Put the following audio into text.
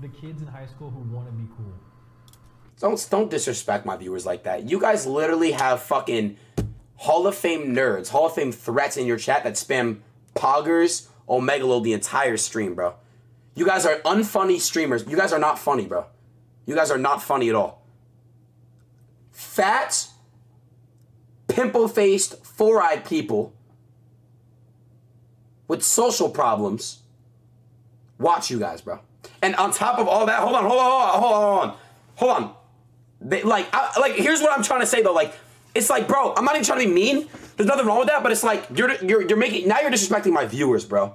the kids in high school who want to be cool. Don't don't disrespect my viewers like that. You guys literally have fucking Hall of Fame nerds, Hall of Fame threats in your chat that spam poggers, OMEGALUL the entire stream, bro. You guys are unfunny streamers. You guys are not funny, bro. You guys are not funny at all. Fat, pimple faced, four eyed people with social problems watch you guys, bro. And on top of all that, hold on, hold on, hold on, hold on. Hold on. They, like, I, like, here's what I'm trying to say though. Like, it's like, bro, I'm not even trying to be mean. There's nothing wrong with that, but it's like you're you're you're making now you're disrespecting my viewers, bro.